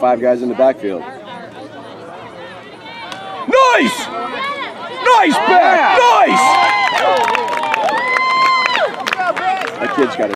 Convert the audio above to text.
Five guys in the backfield. Nice! Nice back! Nice! That kid's got a